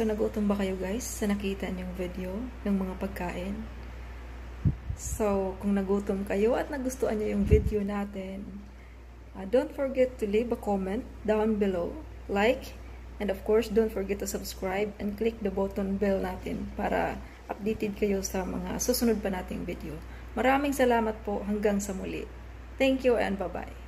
So, nagutom ba kayo guys sa nakita niyong video ng mga pagkain? So, kung nagutom kayo at nagustuhan niyo yung video natin, uh, don't forget to leave a comment down below, like, and of course, don't forget to subscribe and click the button bell natin para updated kayo sa mga susunod pa nating video. Maraming salamat po hanggang sa muli. Thank you and bye-bye.